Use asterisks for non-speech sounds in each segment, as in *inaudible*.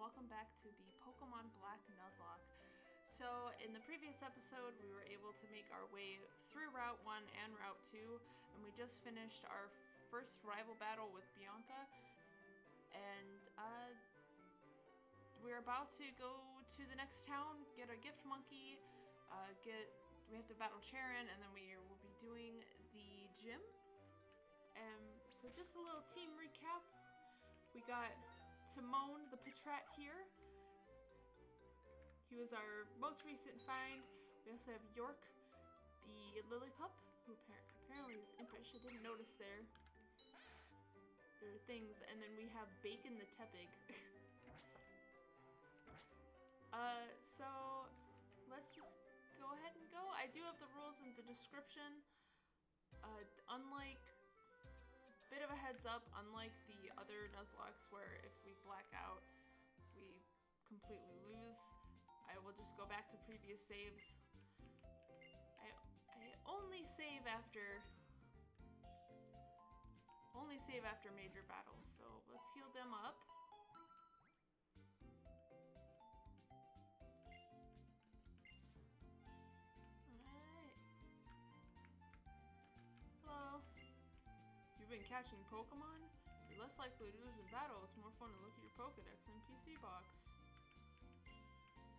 welcome back to the Pokemon Black Nuzlocke. So, in the previous episode, we were able to make our way through Route 1 and Route 2, and we just finished our first rival battle with Bianca. And, uh, we're about to go to the next town, get a gift monkey, uh, get, we have to battle Cheren, and then we will be doing the gym. And so just a little team recap. We got Timon the Patrat here. He was our most recent find. We also have York, the Lillipup, who apparently is impish. I didn't notice there. There are things. And then we have Bacon the Tepig. *laughs* uh, so let's just go ahead and go. I do have the rules in the description. Uh, unlike bit of a heads up, unlike the other Nuzlockes where if we black out, we completely lose. I will just go back to previous saves. I, I only save after only save after major battles, so let's heal them up. Catching Pokemon? You're less likely to lose in battle. It's more fun to look at your Pokedex and PC box.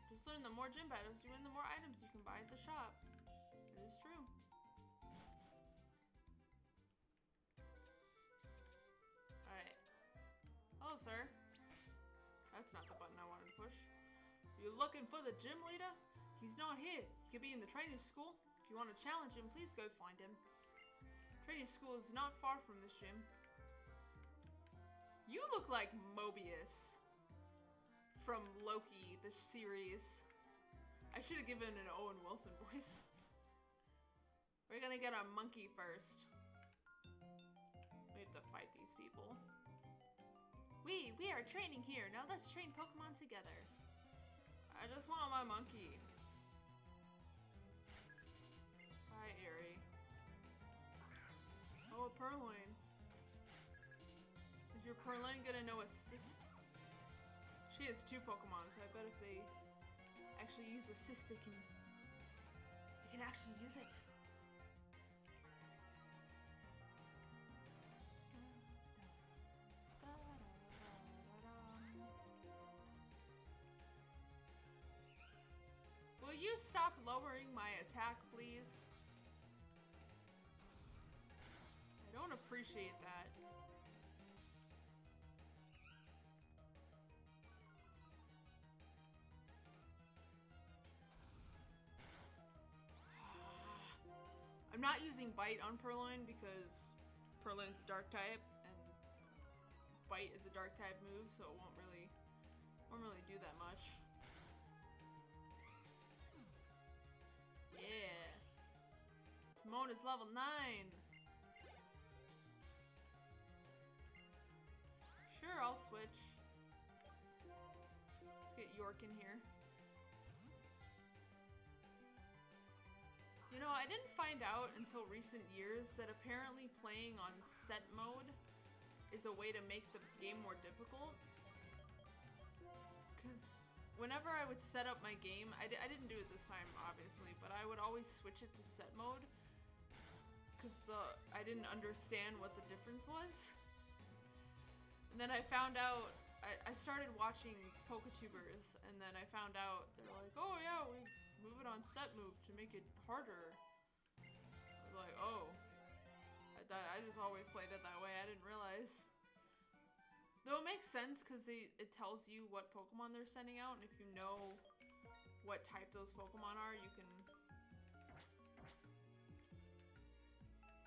Just learn the more gym battles you win, the more items you can buy at the shop. It is true. Alright. Hello, sir. That's not the button I wanted to push. You're looking for the gym leader? He's not here. He could be in the training school. If you want to challenge him, please go find him. Training school is not far from this gym. You look like Mobius from Loki, the series. I should have given an Owen Wilson voice. *laughs* We're gonna get our monkey first. We have to fight these people. We, we are training here. Now let's train Pokemon together. I just want my monkey. Oh, a. Is your Purrloin gonna know Assist? She has two Pokemon, so I bet if they actually use Assist, they can... They can actually use it. Will you stop lowering my attack, please? Appreciate that. I'm not using Bite on Purrloin because Purrloin's a dark type and Bite is a dark type move, so it won't really won't really do that much. Yeah. Is level 9. Sure, I'll switch. Let's get York in here. You know, I didn't find out until recent years that apparently playing on set mode is a way to make the game more difficult. Because whenever I would set up my game, I d I didn't do it this time, obviously, but I would always switch it to set mode. Because the I didn't understand what the difference was. And then I found out, I, I started watching Poketubers, and then I found out, they're like, oh yeah, we move it on set move to make it harder. I was like, oh. I, I just always played it that way, I didn't realize. Though it makes sense because it tells you what Pokemon they're sending out, and if you know what type those Pokemon are, you can...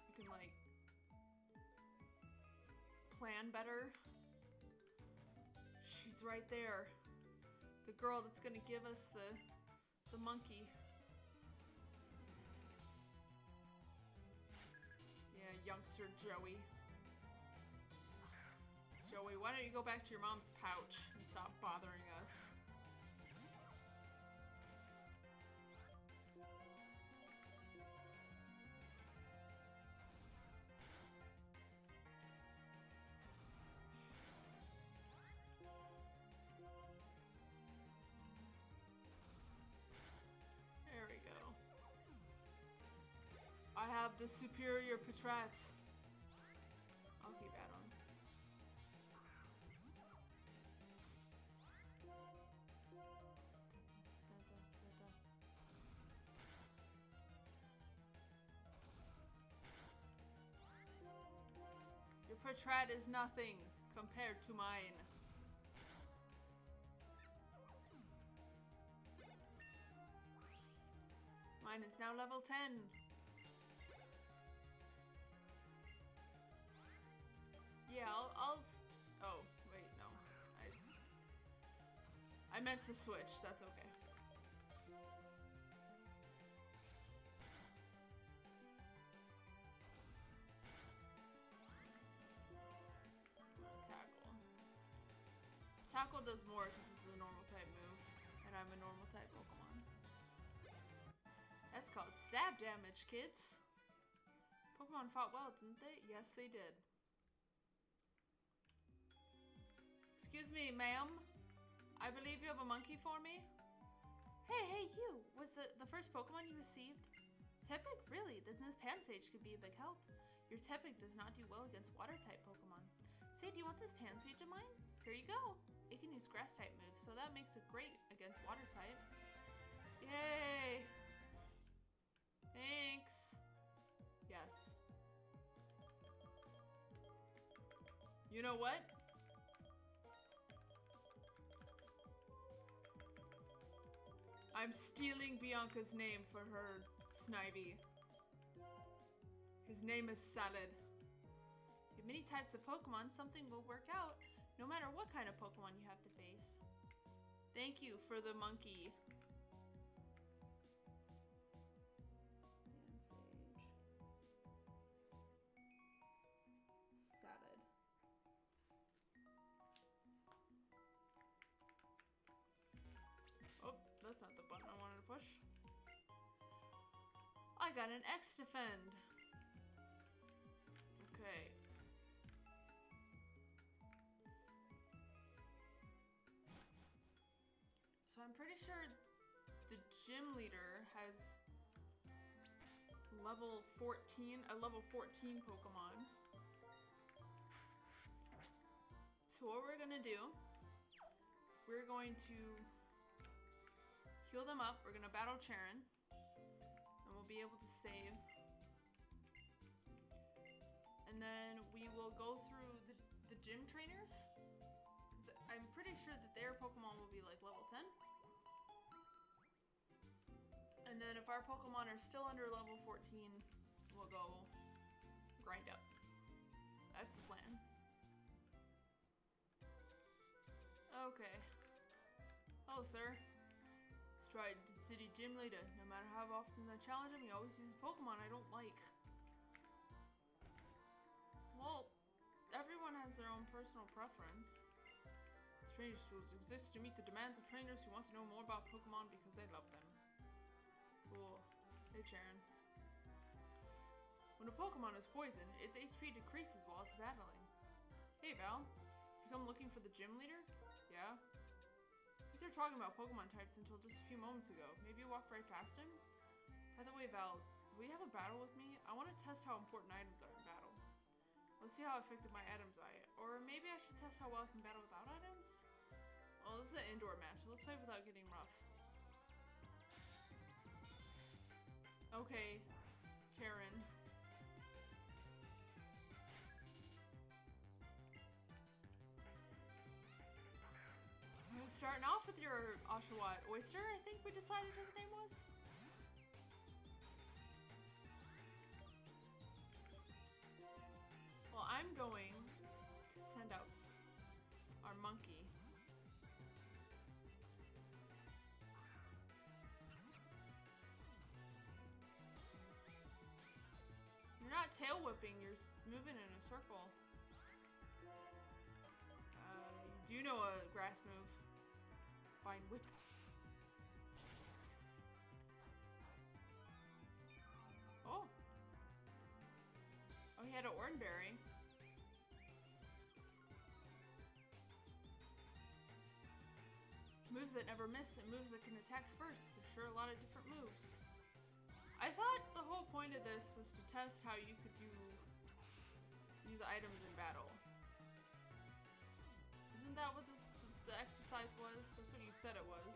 You can, like, plan better. Right there. The girl that's gonna give us the the monkey. Yeah, youngster Joey. Joey, why don't you go back to your mom's pouch and stop bothering us? Have the superior Patrat. I'll keep. Your Patrat is nothing compared to mine. Mine is now level 10. Yeah, I'll, I'll. Oh, wait, no. I. I meant to switch. That's okay. Tackle. Tackle does more because is a normal type move, and I'm a normal type Pokemon. That's called stab damage, kids. Pokemon fought well, didn't they? Yes, they did. Excuse me, ma'am. I believe you have a monkey for me. Hey, hey, you! Was the, the first Pokemon you received? Tepig? Really? Then this Pansage could be a big help. Your Tepig does not do well against water-type Pokemon. Say, do you want this Pansage of mine? Here you go. It can use grass-type moves, so that makes it great against water-type. Yay! Thanks. Yes. You know what? I'm stealing Bianca's name for her Snivy. His name is Salad. With many types of Pokemon, something will work out, no matter what kind of Pokemon you have to face. Thank you for the monkey. Got an X defend. Okay. So I'm pretty sure the gym leader has level 14, a level 14 Pokemon. So what we're gonna do is we're going to heal them up. We're gonna battle Cheren, be able to save. And then we will go through the, the gym trainers. I'm pretty sure that their Pokemon will be like level 10. And then if our Pokemon are still under level 14, we'll go grind up. That's the plan. Okay. Hello, sir. Stride City Gym Leader. No matter how often I challenge him, he always uses Pokemon I don't like. Well, everyone has their own personal preference. Strange tools exist to meet the demands of trainers who want to know more about Pokemon because they love them. Cool. Hey, Cheren. When a Pokemon is poisoned, its HP decreases while it's battling. Hey, Val. You come looking for the gym leader? Yeah? Talking about Pokemon types until just a few moments ago. Maybe you walked right past him? By the way, Val, will you have a battle with me? I want to test how important items are in battle. Let's see how effective my items are. Or maybe I should test how well I can battle without items? Well, this is an indoor match, so let's play without getting rough. Okay, Karen. Starting off with your Oshawott Oyster, I think we decided his name was. Well, I'm going to send out our monkey. You're not tail whipping, you're moving in a circle. Uh, you do know a grass move. Fine. Oh. Oh, he had an Oranberry. Moves that never miss and moves that can attack first. There's sure a lot of different moves. I thought the whole point of this was to test how you could do use items in battle. Isn't that what this the, exercise was? That's what you said it was.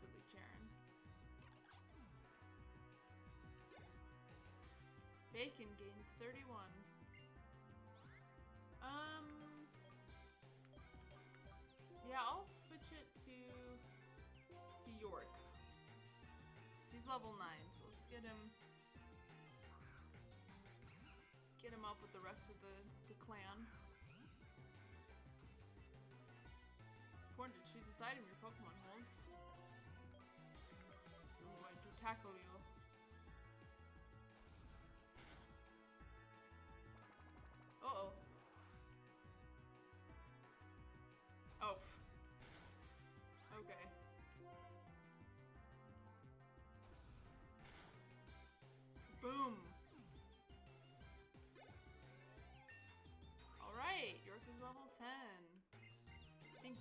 Silly Cheren. Bacon gained 31. Um. Yeah, I'll switch it to to York. He's level 9, so let's get him up with the rest of the, the clan. Important to choose which item your Pokemon holds. I'm to tackle you.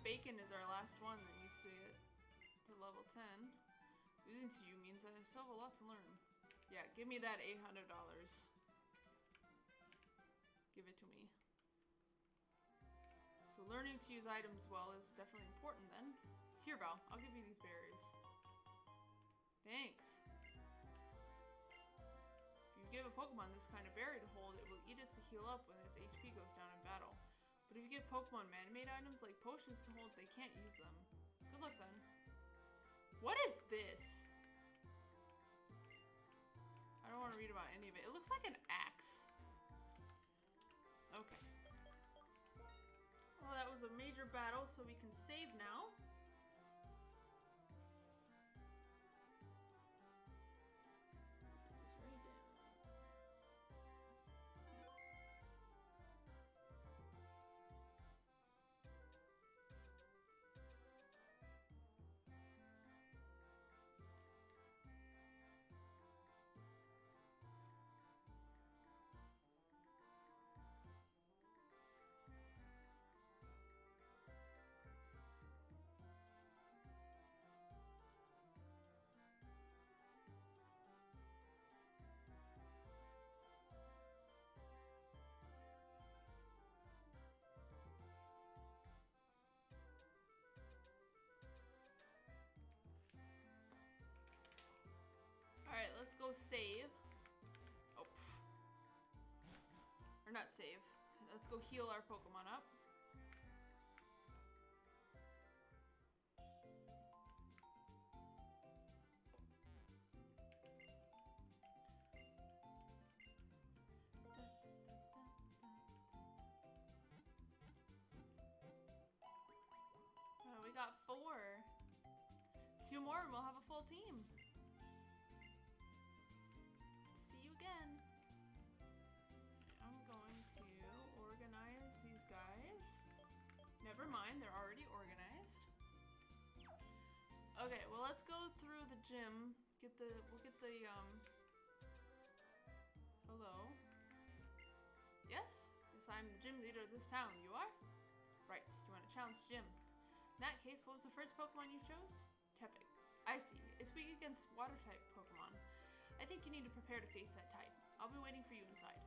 Bacon is our last one that needs to get to level 10. Losing to you means I still have a lot to learn. Yeah, give me that $800. Give it to me. So learning to use items well is definitely important then. Here, Val, I'll give you these berries. Thanks. If you give a Pokemon this kind of berry to hold, it will eat it to heal up when its HP goes down in battle. But if you give Pokemon man-made items like potions to hold, they can't use them. Good luck then. What is this? I don't want to read about any of it. It looks like an axe. Okay. Well, that was a major battle, so we can save now. Go save. Oh, pff. Or not save. Let's go heal our Pokemon up. We got four. Two more and we'll have a full team. Mind, they're already organized. Okay, well let's go through the gym. Get the we'll get the um Hello. Yes? Yes, I'm the gym leader of this town. You are? Right. You want to challenge Jim. In that case, what was the first Pokemon you chose? Tepig. I see. It's weak against water type Pokemon. I think you need to prepare to face that type. I'll be waiting for you inside.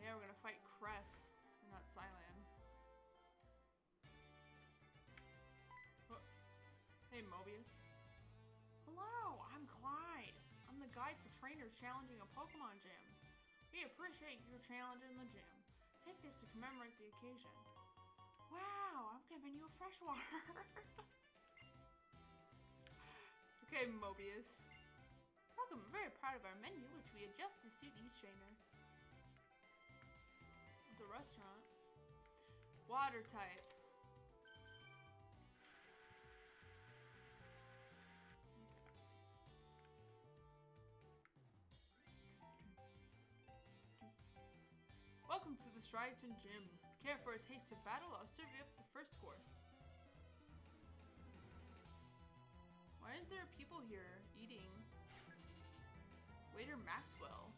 Yeah, we're gonna fight Cress not Cilan. Hey, Mobius. Hello, I'm Clyde. I'm the guide for trainers challenging a Pokemon gym. We appreciate your challenge in the gym. Take this to commemorate the occasion. Wow, I'm giving you a fresh water. *laughs* okay, Mobius. Welcome, we're very proud of our menu, which we adjust to suit each trainer. The restaurant. Water type. to the Striaton Gym. Care for a taste of battle? I'll serve you up the first course. Why aren't there people here eating? Waiter Maxwell.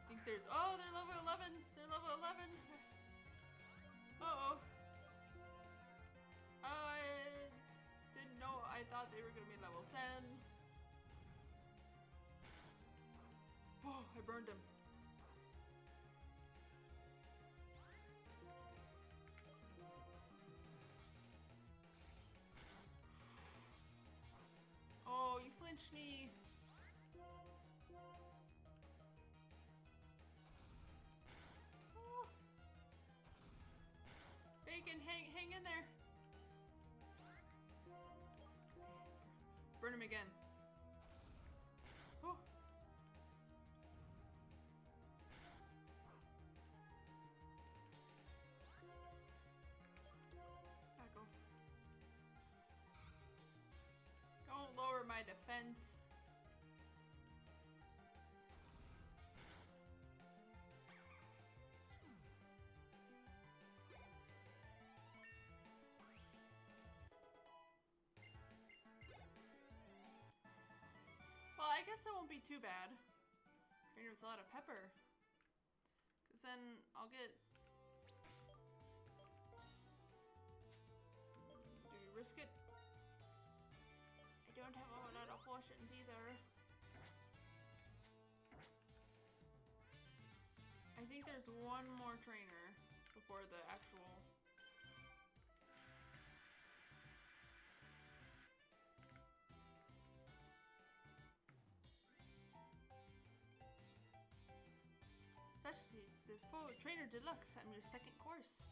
I think there's- Oh, they're level 11! They're level 11! *laughs* Uh-oh. Uh, I didn't know. I thought they were gonna be level 10. Burned him. Oh, you flinched me. Oh. Bacon, hang, hang in there. Burn him again. My defense. Well, I guess it won't be too bad. Trainer with a lot of pepper. Because then I'll get... Do you risk it? Either. I think there's one more trainer before the actual... Specialty, the full trainer deluxe. I'm your second course.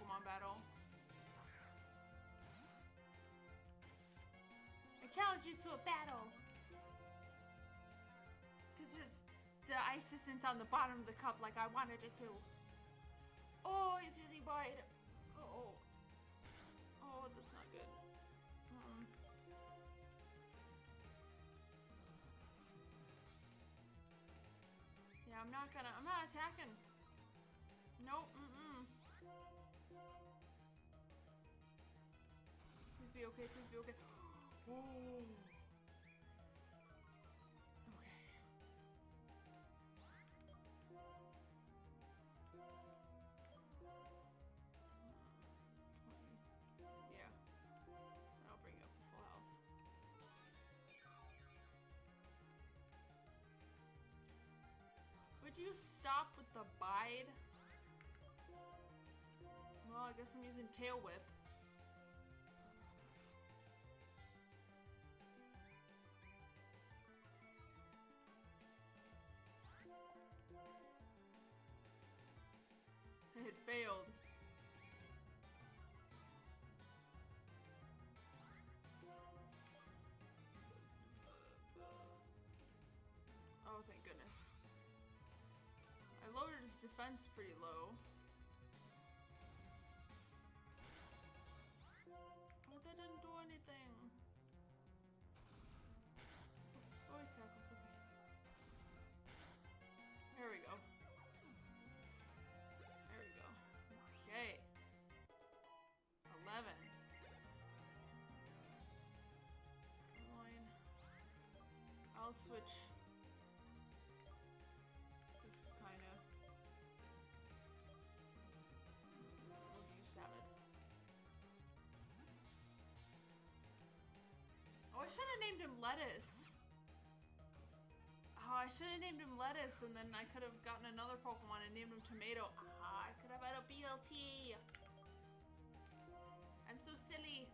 Pokemon battle? I challenge you to a battle. Cause there's the ice isn't on the bottom of the cup like I wanted it to. Oh, it's using bite. Oh. Oh, that's not good. Um. Yeah, I'm not gonna, I'm not attacking. Nope, be okay, please be okay. Yeah. That'll bring you up full health. Would you stop with the bide? Well, I guess I'm using tail whip. Failed. Oh, thank goodness. I lowered his defense pretty low. Switch this kind of. We'll do salad. Oh, I should have named him Lettuce. Oh, I should have named him Lettuce, and then I could have gotten another Pokemon and named him Tomato. Ah, I could have had a BLT. I'm so silly.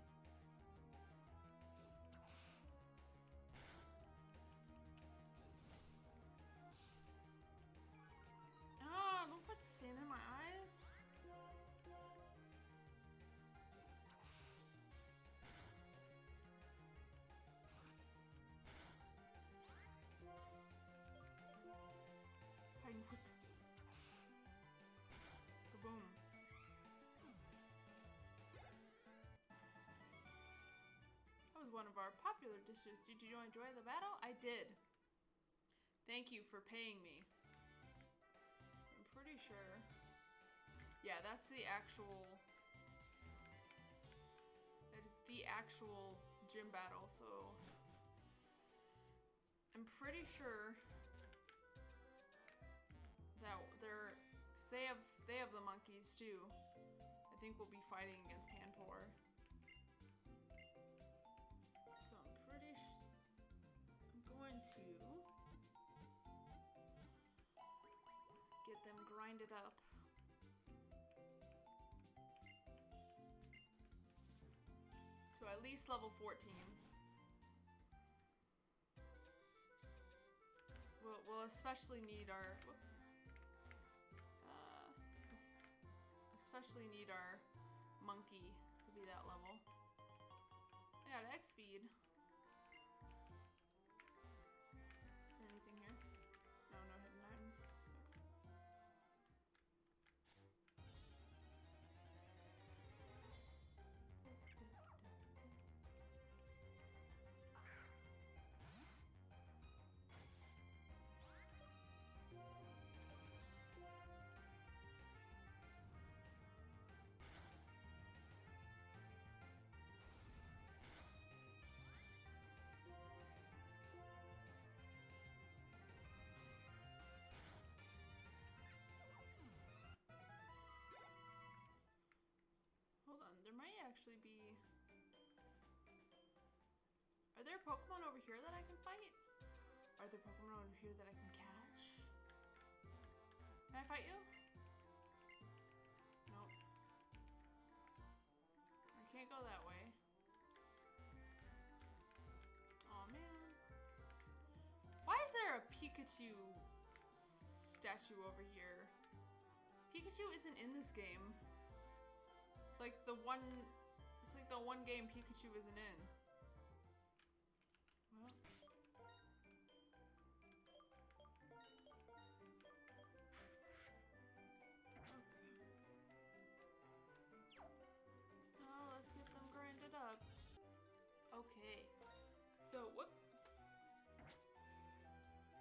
One of our popular dishes. Did you enjoy the battle? I did. Thank you for paying me. So I'm pretty sure. Yeah, that's the actual. That is the actual gym battle, so. I'm pretty sure that they're, they have they have the monkeys too. I think we'll be fighting against Panpour. Up. To at least level 14. We'll, we'll especially need our... Uh, especially need our monkey to be that level. I got X there Pokemon over here that I can fight? Are there Pokemon over here that I can catch? Can I fight you? Nope. I can't go that way. oh, man. Why is there a Pikachu statue over here? Pikachu isn't in this game. It's like the one it's like the one game Pikachu isn't in. So whoop.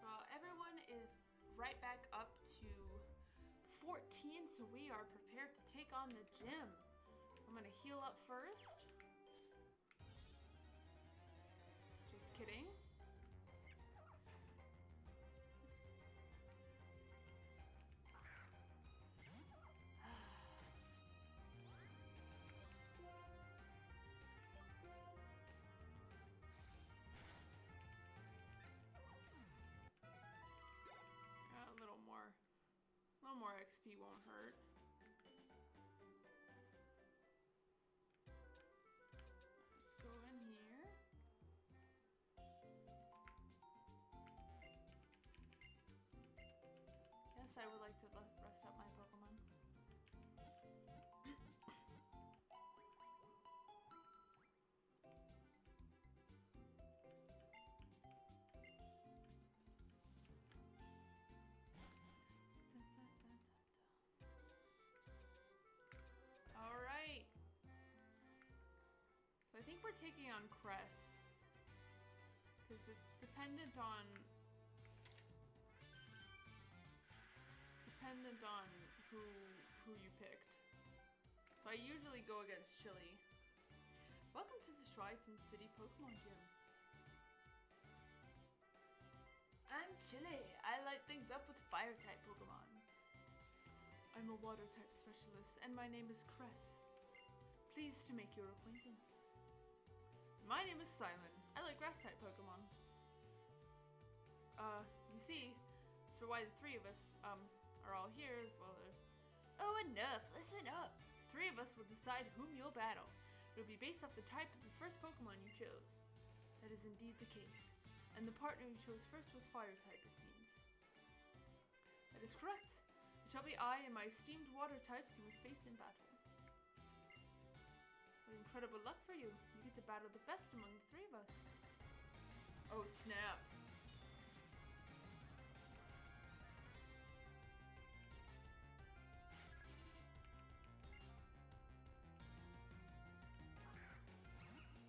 So everyone is right back up to 14, so we are prepared to take on the gym. I'm gonna heal up first. XP won't hurt. Let's go in here. Yes, I would like to we're taking on Cress. Because it's dependent on... It's dependent on who, who you picked. So I usually go against Chili. Welcome to the Striaton City Pokemon Gym. I'm Chili. I light things up with fire-type Pokemon. I'm a water-type specialist, and my name is Cress. Pleased to make your acquaintance. My name is Cilan. I like grass-type Pokemon. Uh, you see, that's for why the three of us, um, are all here as well as... Oh, enough! Listen up! Three of us will decide whom you'll battle. It'll be based off the type of the first Pokemon you chose. That is indeed the case. And the partner you chose first was Fire-type, it seems. That is correct. It shall be I and my esteemed water types you must face in battle. What incredible luck for you. Get to battle the best among the three of us. Oh, snap.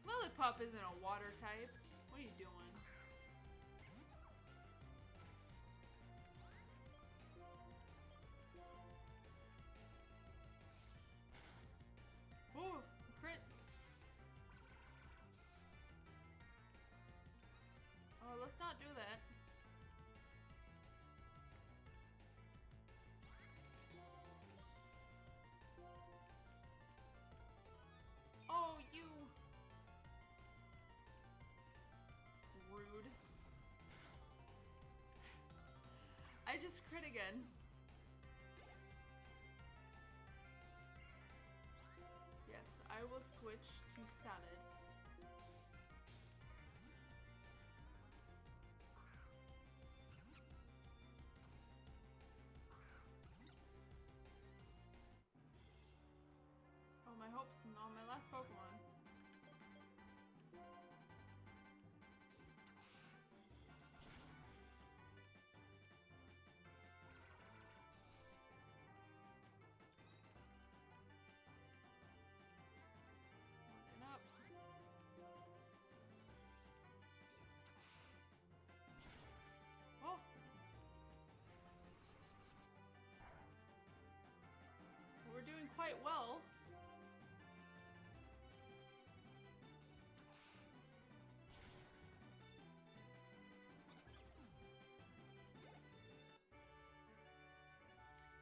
Lillipup isn't a water type. What are you doing? Just crit again. Yes, I will switch to salad. Oh, my hopes on my last Pokemon. Quite well.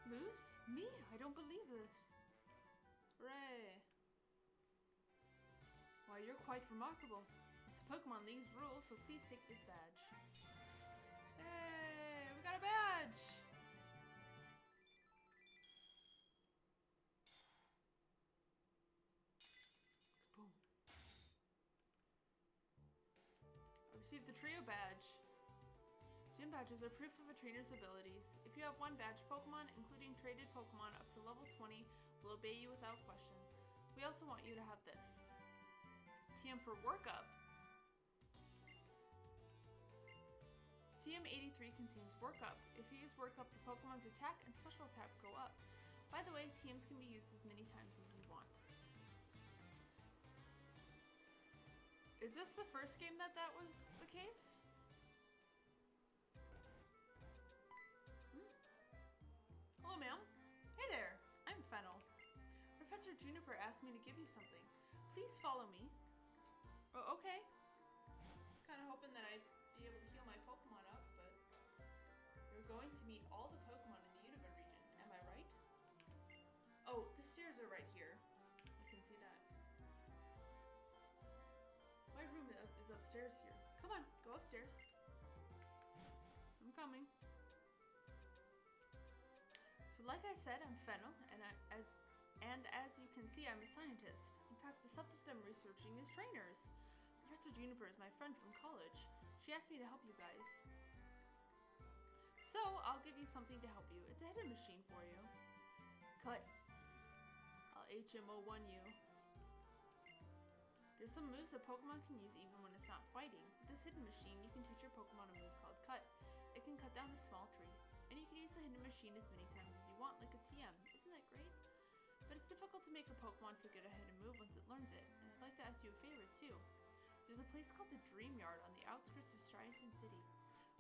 Lose? Me? I don't believe this. Hooray. Why, you're quite remarkable. It's the Pokemon League's rules, so please take this badge. Hey, we got a badge! I received the Trio Badge. Gym badges are proof of a trainer's abilities. If you have one badge Pokemon, including traded Pokemon up to level 20, will obey you without question. We also want you to have this. TM for Workup. TM83 contains Workup. If you use Workup, the Pokemon's attack and special attack go up. By the way, TMs can be used as many times as you Is this the first game that that was the case? Hmm? Hello, ma'am. Hey there. I'm Fennel. Professor Juniper asked me to give you something. Please follow me. Oh, okay. Like I said, I'm Fennel, and I, as and as you can see, I'm a scientist. In fact, the subject I'm researching is trainers. Professor Juniper is my friend from college. She asked me to help you guys. So, I'll give you something to help you. It's a hidden machine for you. Cut. I'll HM01 you. There's some moves that Pokemon can use even when it's not fighting. With this hidden machine, you can teach your Pokemon a move called Cut. It can cut down a small tree. And you can use the hidden machine as many times as you want, like a TM. Isn't that great? But it's difficult to make a Pokemon forget a hidden move once it learns it, and I'd like to ask you a favor too. There's a place called the Dream Yard on the outskirts of Striaton City.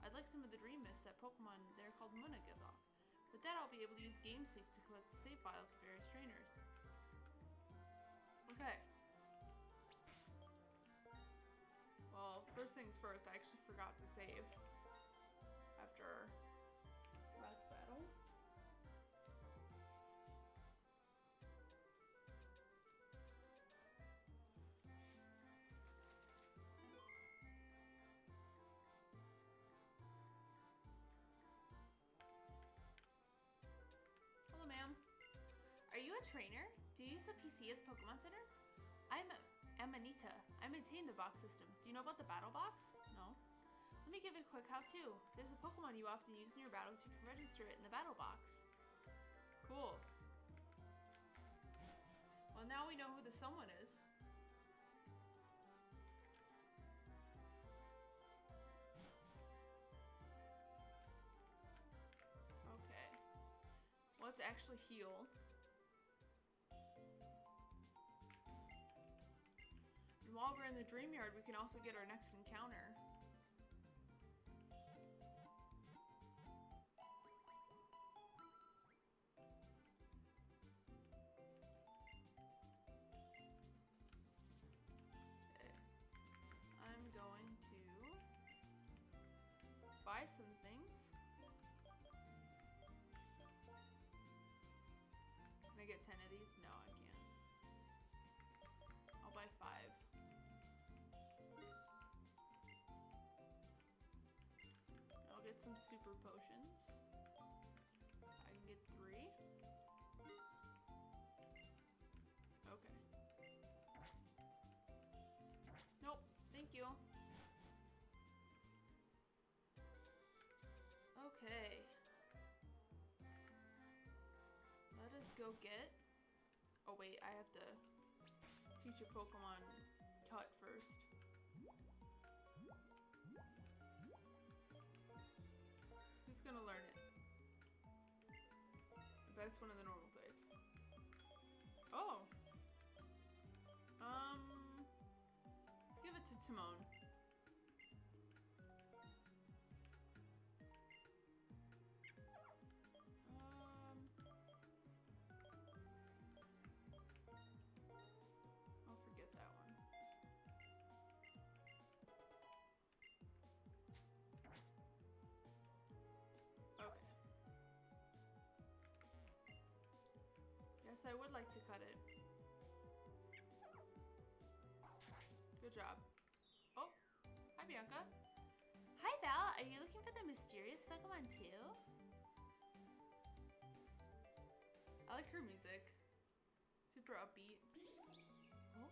I'd like some of the Dream Mist that Pokemon there called Munna give off. With that, I'll be able to use Game Sync to collect the save files of various trainers. Okay. Well, first things first, I actually forgot to save a trainer? Do you use a PC at the Pokemon Centers? I'm Amanita. I maintain the box system. Do you know about the battle box? No. Let me give a quick how-to. There's a Pokemon you often use in your battles, you can register it in the battle box. Cool. Well, now we know who the someone is. Okay. Let's actually heal. While we're in the Dream Yard, we can also get our next encounter. Some super potions. I can get three. Okay. Nope, thank you. Okay. Let us go get... Oh wait, I have to teach a Pokemon Who's gonna learn it? I it's one of the normal types. Oh! Um... Let's give it to Timon. Yes, I would like to cut it. Good job. Oh, hi Bianca. Hi Val, are you looking for the mysterious Pokemon too? I like her music. Super upbeat. Oh.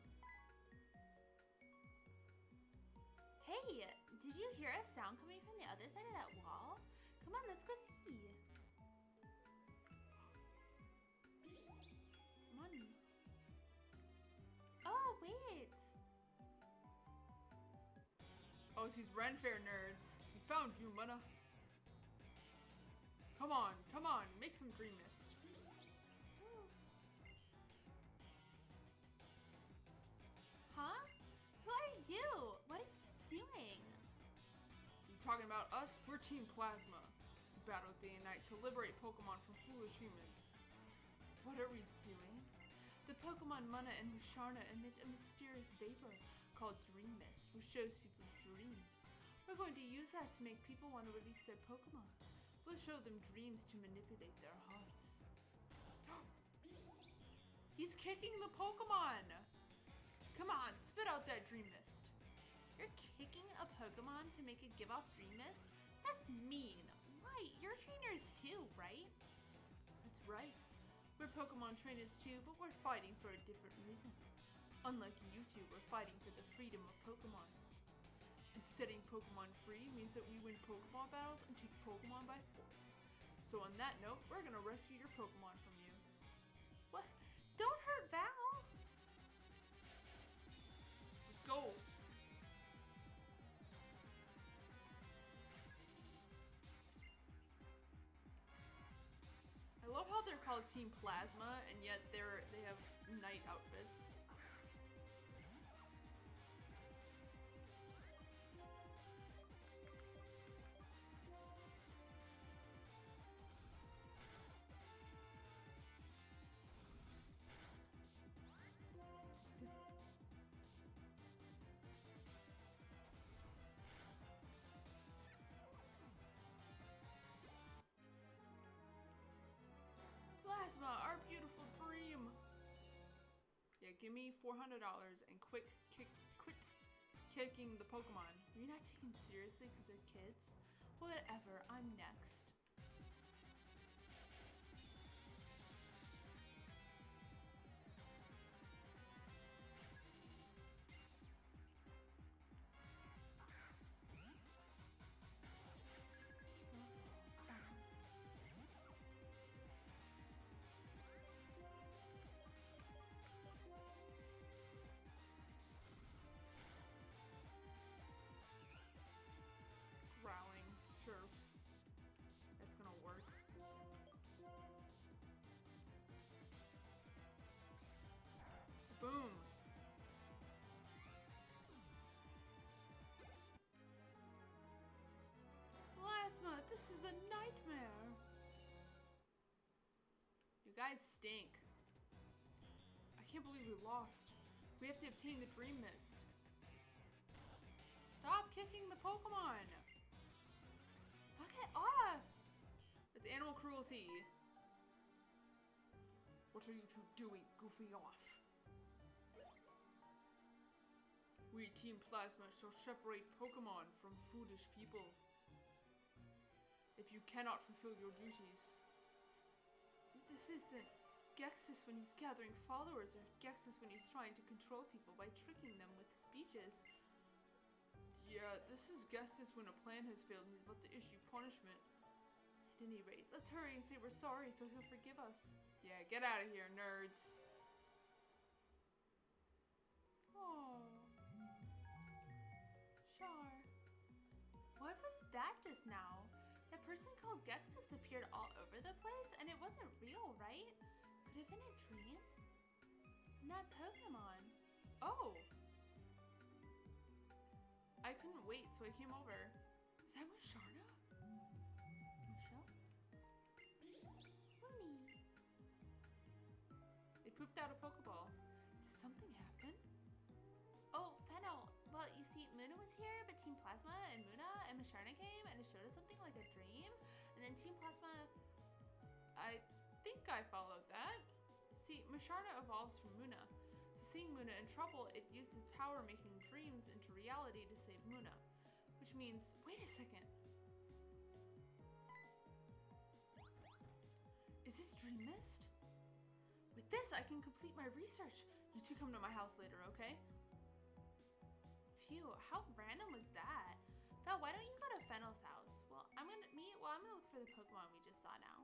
Hey, did you hear a sound coming from the other side of that wall? Come on, let's go see. Oh, it's these Ren Fair nerds. We found you, Munna. Come on, come on, make some Dream Mist. Huh? Who are you? What are you doing? You talking about us? We're Team Plasma. We battle day and night to liberate Pokemon from foolish humans. What are we doing? The Pokemon Munna and Musharna emit a mysterious vapor called Dream Mist, which shows people's dreams. We're going to use that to make people want to release their Pokemon. We'll show them dreams to manipulate their hearts. *gasps* He's kicking the Pokemon! Come on, spit out that Dream Mist. You're kicking a Pokemon to make it give off Dream Mist? That's mean. Right, you're trainers too, right? That's right. We're Pokemon trainers too, but we're fighting for a different reason. Unlike you two, we're fighting for the freedom of Pokemon. And setting Pokemon free means that we win Pokemon battles and take Pokemon by force. So on that note, we're gonna rescue your Pokemon from you. What? Don't hurt Val. Let's go! I love how they're called Team Plasma, and yet they're they have night outfits. Plasma, our beautiful dream. Yeah, give me four hundred dollars and quick kick, quit kicking the Pokemon. You're not taking them seriously because they're kids? Whatever, I'm next. Nightmare. You guys stink. I can't believe we lost. We have to obtain the Dream Mist. Stop kicking the Pokemon! Knock it off! It's animal cruelty. What are you two doing, goofing off? We, Team Plasma, shall separate Pokemon from foolish people. If you cannot fulfill your duties. This isn't Ghetsis when he's gathering followers, or Ghetsis when he's trying to control people by tricking them with speeches. Yeah, this is Ghetsis when a plan has failed and he's about to issue punishment. At any rate, let's hurry and say we're sorry so he'll forgive us. Yeah, get out of here, nerds. Oh. Char. What was that just now? Person called Ghetsis appeared all over the place and it wasn't real, right? Could have been a dream? And that Pokemon. Oh. I couldn't wait, so I came over. Is that Musharna? Musha? Mooney. They pooped out a Pokeball. Did something happen? Oh, Fennel. Well, you see, Munna was here, but Team Plasma and Munna and came, and it showed us something like a dream. And then Team Plasma... I think I followed that. See, Musharna evolves from Munna. So seeing Munna in trouble, it used its power making dreams into reality to save Munna. Which means, wait a second. Is this Dream Mist? With this, I can complete my research. You two come to my house later, okay? Phew, how random was that? Val, why don't you go to Fennel's house? Well, I'm gonna me. Well, I'm gonna look for the Pokemon we just saw now.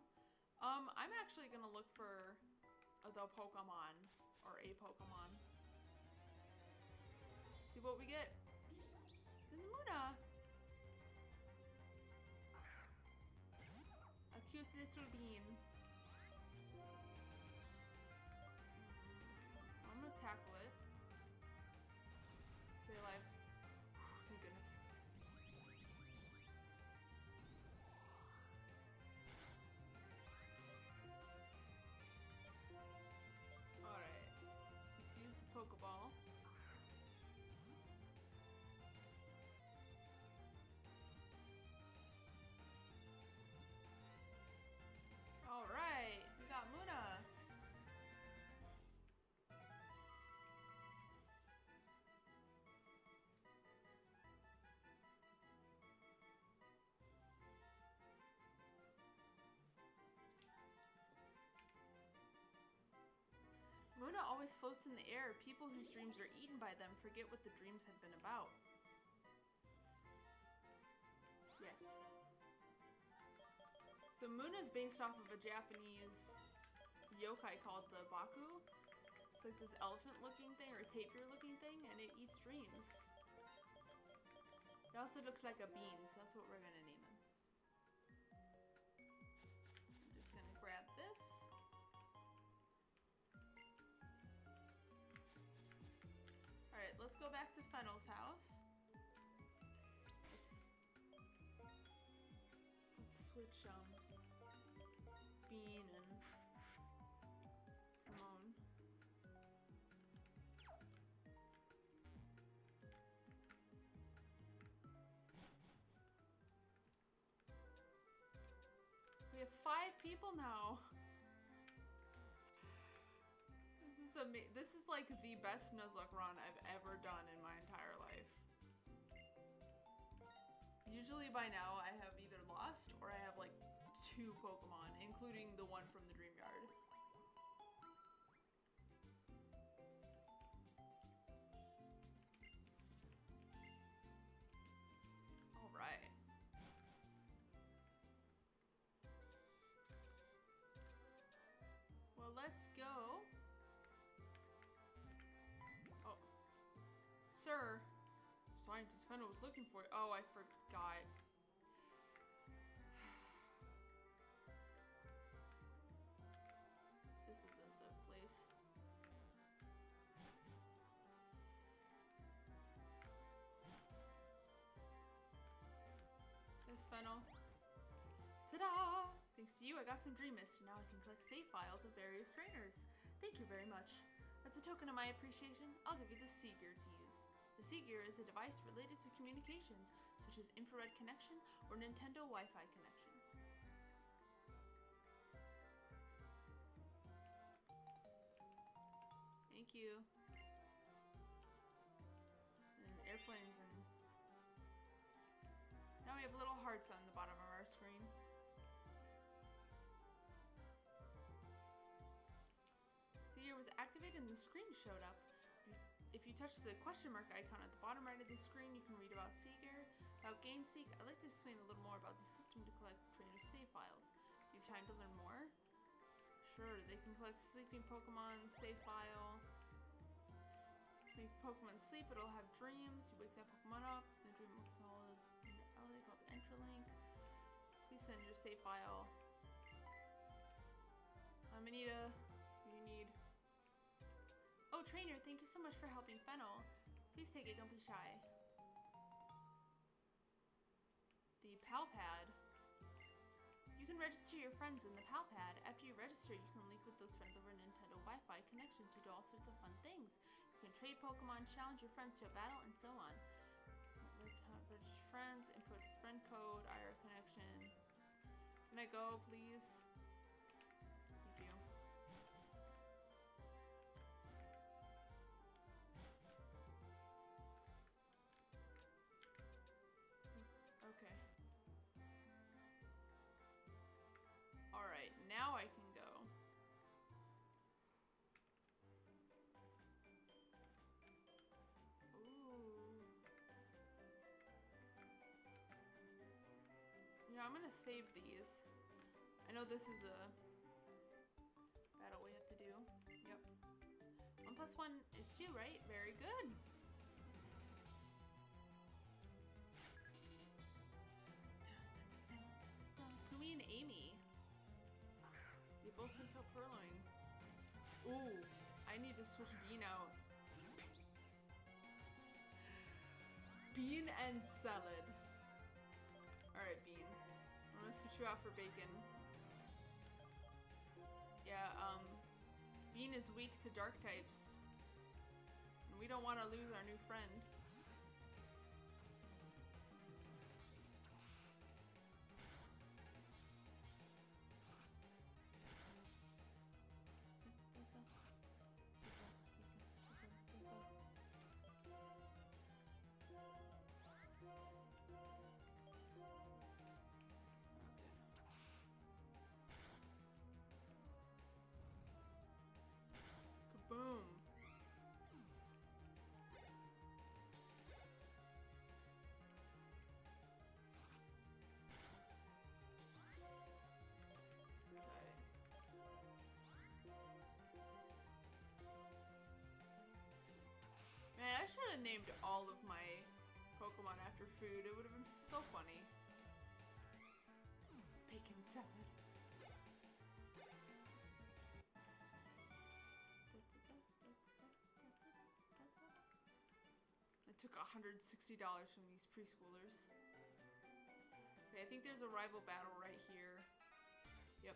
Um, I'm actually gonna look for the Pokemon or a Pokemon. See what we get. Munna. A cute little bean. Floats in the air. People whose dreams are eaten by them forget what the dreams had been about. Yes. So Moon is based off of a Japanese yokai called the Baku. It's like this elephant-looking thing or tapir-looking thing, and it eats dreams. It also looks like a bean, so that's what we're gonna name Let's go back to Fennel's house. Let's let's switch um Bean and Timon. We have five people now. *laughs* This is This is like the best Nuzlocke run I've ever done in my entire life. Usually by now I have either lost or I have like two Pokemon, including the one from the Dream Yard. Alright. Well, let's go. Sir. Scientist Fennel was looking for you. Oh, I forgot. *sighs* This isn't the place. Yes, Fennel. Ta-da! Thanks to you, I got some Dream Mist. Now I can collect save files of various trainers. Thank you very much. As a token of my appreciation, I'll give you the C-Gear to use. The C-Gear is a device related to communications, such as infrared connection or Nintendo Wi-Fi connection. Thank you. And airplanes and... Now we have little hearts on the bottom of our screen. The gear was activated and the screen showed up. If you touch the question mark icon at the bottom right of the screen, you can read about Seeker. About Game Sync, I'd like to explain a little more about the system to collect trainer save files. Do you have time to learn more? Sure, they can collect sleeping Pokemon, save file. Make Pokemon sleep, it'll have dreams. You wake that Pokemon up, the dream will call an LA called Entralink. Please send your save file. You need. Oh, trainer, thank you so much for helping Fennel. Please take it, don't be shy. The Palpad. You can register your friends in the Palpad. After you register, you can link with those friends over Nintendo Wi-Fi connection to do all sorts of fun things. You can trade Pokemon, challenge your friends to a battle, and so on. Register friends, input friend code, IR connection. Can I go, please? Gonna save these. I know this is a battle we have to do. Yep. One plus one is two, right? Very good. Kumi and Amy. They both sent out Purrloin. Ooh, I need to switch Bean out. Bean and salad. Switch you out for bacon. Yeah, um, Bean is weak to dark types. And we don't want to lose our new friend. Should have named all of my Pokemon after food. It would have been so funny. Bacon salad. I took $160 from these preschoolers. Okay, I think there's a rival battle right here. Yep.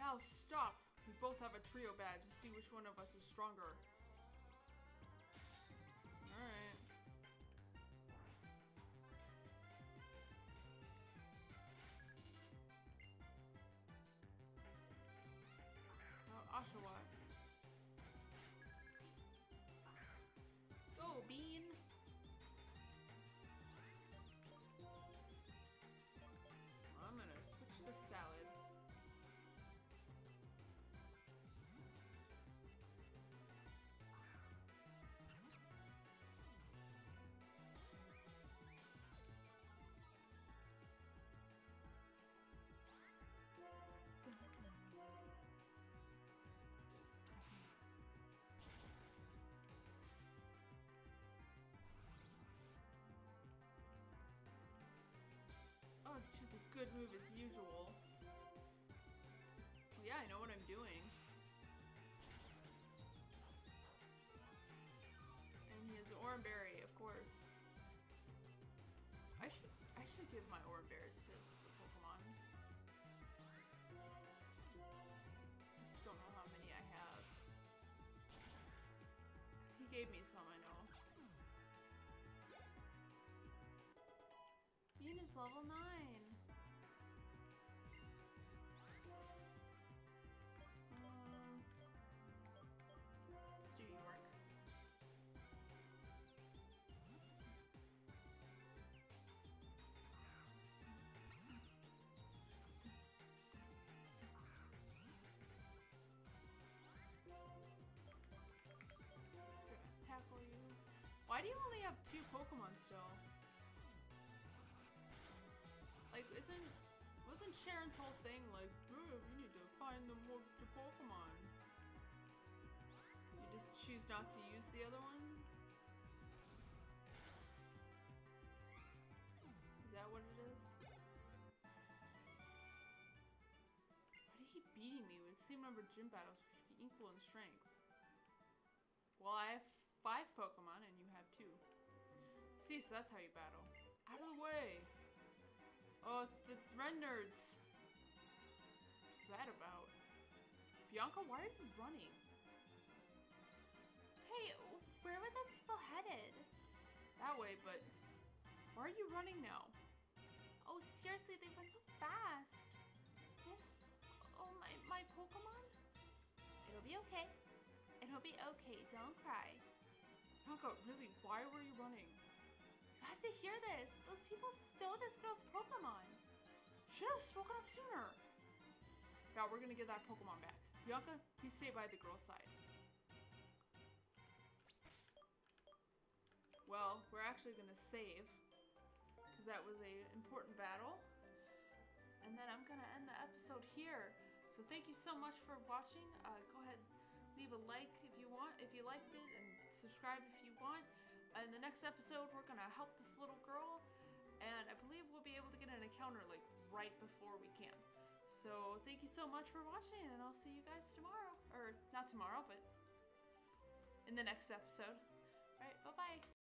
Now stop! We both have a trio badge to see which one of us is stronger. Good move as usual. Yeah, I know what I'm doing. And he has an Oranberry, of course. I should I should give my Oranberries to the Pokemon. I just don't know how many I have. 'Cause he gave me some, I know. Bean is level 9. Have two Pokemon still. Like, isn't wasn't Cheren's whole thing like, we need to find the more the Pokemon? You just choose not to use the other ones? Is that what it is? Why do you keep beating me with the same number of gym battles, should be equal in strength? See, so that's how you battle. Out of the way! Oh, it's the Ren Nerds! What's that about? Bianca, why are you running? Hey, where were those people headed? That way, but why are you running now? Oh, seriously, they went so fast. Yes. Oh, my, my Pokemon? It'll be okay. It'll be okay. Don't cry. Bianca, really, why were you running? To hear this. Those people stole this girl's Pokemon. Should have spoken up sooner. Now we're gonna get that Pokemon back. Bianca, please stay by the girl's side. Well, we're actually gonna save because that was a important battle. And then I'm gonna end the episode here. So thank you so much for watching. Uh, go ahead, leave a like if you want, if you liked it, and subscribe if you want. In the next episode, we're gonna help this little girl, and I believe we'll be able to get an encounter like right before we can. So thank you so much for watching, and I'll see you guys tomorrow. Or not tomorrow, but in the next episode. Alright, bye bye.